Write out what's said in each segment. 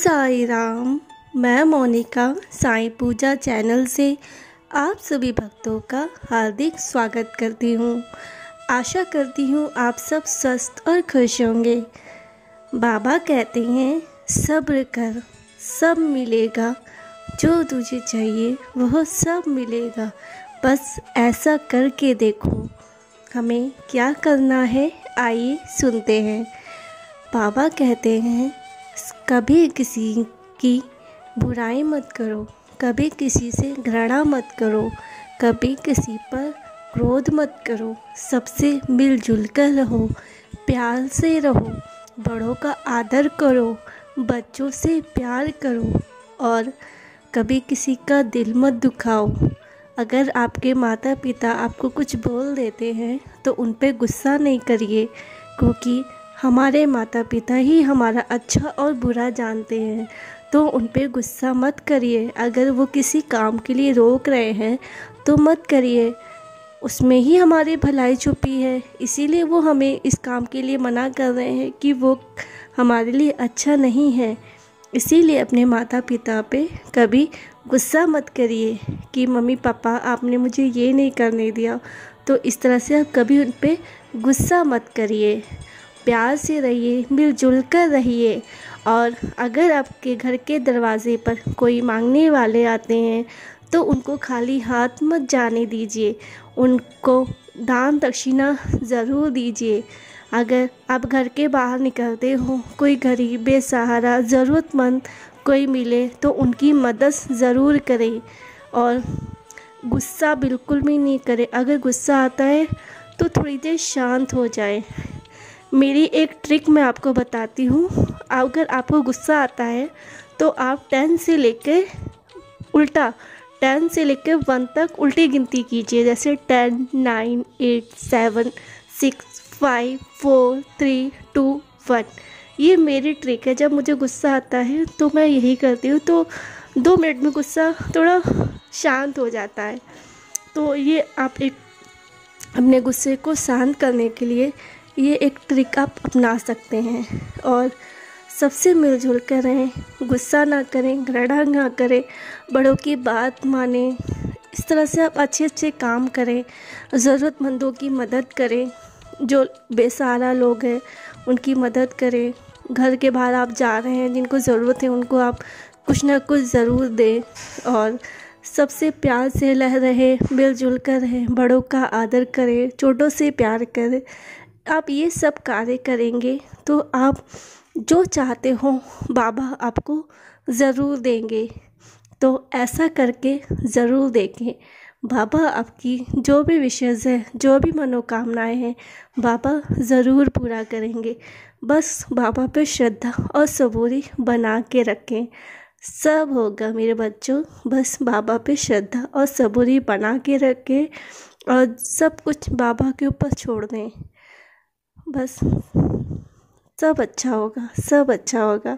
साई राम मैं मोनिका साई पूजा चैनल से आप सभी भक्तों का हार्दिक स्वागत करती हूँ। आशा करती हूँ आप सब स्वस्थ और खुश होंगे। बाबा कहते हैं, सब्र कर, सब मिलेगा। जो तुझे चाहिए, वह सब मिलेगा। बस ऐसा करके देखो, हमें क्या करना है, आइए सुनते हैं। बाबा कहते हैं कभी किसी की बुराई मत करो, कभी किसी से घृणा मत करो, कभी किसी पर क्रोध मत करो। सबसे मिलजुल कर रहो, प्यार से रहो, बड़ों का आदर करो, बच्चों से प्यार करो और कभी किसी का दिल मत दुखाओ। अगर आपके माता पिता आपको कुछ बोल देते हैं तो उन पर गुस्सा नहीं करिए, क्योंकि हमारे माता पिता ही हमारा अच्छा और बुरा जानते हैं। तो उन पर गुस्सा मत करिए। अगर वो किसी काम के लिए रोक रहे हैं तो मत करिए। उसमें ही हमारी भलाई छुपी है। इसीलिए वो हमें इस काम के लिए मना कर रहे हैं कि वो हमारे लिए अच्छा नहीं है। इसीलिए अपने माता पिता पे कभी गुस्सा मत करिए कि, मम्मी, पापा, आपने मुझे ये नहीं करने दिया। तो इस तरह से आप कभी उन पर गुस्सा मत करिए। प्यार से रहिए मिलजुल कर रहिए। और अगर आपके घर के दरवाज़े पर कोई मांगने वाले आते हैं तो उनको खाली हाथ मत जाने दीजिए। उनको दान दक्षिणा ज़रूर दीजिए। अगर आप घर के बाहर निकलते हो, कोई गरीब, बेसहारा, ज़रूरतमंद कोई मिले तो उनकी मदद ज़रूर करें। और गुस्सा बिल्कुल भी नहीं करें। अगर गुस्सा आता है तो थोड़ी देर शांत हो जाए। मेरी एक ट्रिक मैं आपको बताती हूँ। अगर आपको गुस्सा आता है तो आप टेन से लेकर उल्टा टेन से लेकर वन तक उल्टी गिनती कीजिए। जैसे ten nine eight seven six five four three two one ये मेरी ट्रिक है। जब मुझे गुस्सा आता है तो मैं यही करती हूँ। तो दो मिनट में गुस्सा थोड़ा शांत हो जाता है। तो ये आप एक अपने गुस्से को शांत करने के लिए ये एक ट्रिक आप अपना सकते हैं। और सबसे मिलजुल कर रहें गुस्सा ना करें, घृणा ना करें, बड़ों की बात माने। इस तरह से आप अच्छे अच्छे काम करें, ज़रूरतमंदों की मदद करें। जो बेसहारा लोग हैं, उनकी मदद करें। घर के बाहर आप जा रहे हैं, जिनको ज़रूरत है, उनको आप कुछ ना कुछ ज़रूर दें। और सबसे प्यार से रह रहे, मिलजुल कर रहें, बड़ों का आदर करें छोटों से प्यार करें। आप ये सब कार्य करेंगे तो आप जो चाहते हो बाबा आपको ज़रूर देंगे। तो ऐसा करके ज़रूर देखें। बाबा आपकी जो भी विशेष है, जो भी मनोकामनाएँ हैं, बाबा ज़रूर पूरा करेंगे। बस बाबा पे श्रद्धा और सबूरी बना के रखें। सब होगा मेरे बच्चों, बस बाबा पे श्रद्धा और सबूरी बना के रखें और सब कुछ बाबा के ऊपर छोड़ दें। बस, सब अच्छा होगा, सब अच्छा होगा।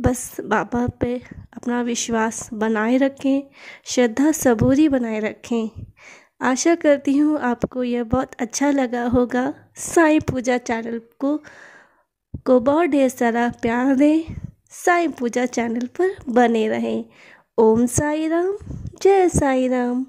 बस बाबा पे अपना विश्वास बनाए रखें, श्रद्धा सबूरी बनाए रखें। आशा करती हूँ आपको यह बहुत अच्छा लगा होगा। साईं पूजा चैनल को को बहुत ढेर सारा प्यार दें, साईं पूजा चैनल पर बने रहें। ओम साई राम, जय साई राम।